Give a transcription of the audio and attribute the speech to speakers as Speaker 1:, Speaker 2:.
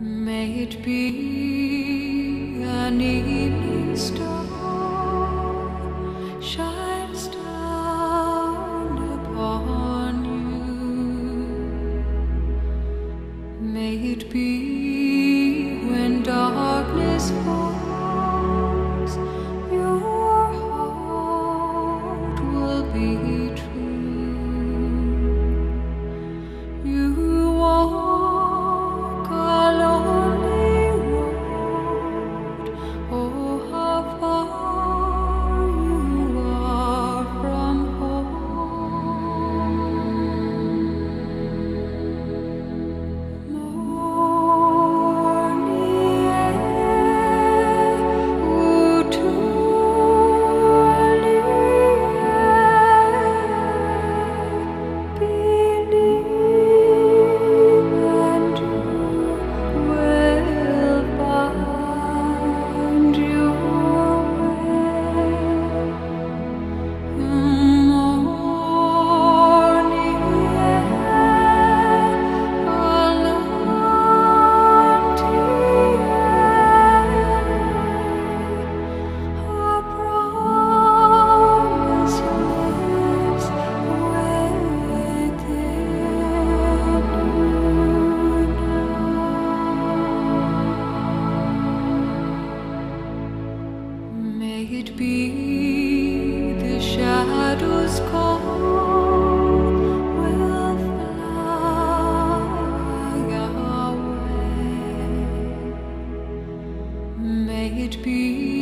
Speaker 1: May it be an evening star shines down upon you. May it be when darkness falls, your heart will be. it be the shadows call? May it be.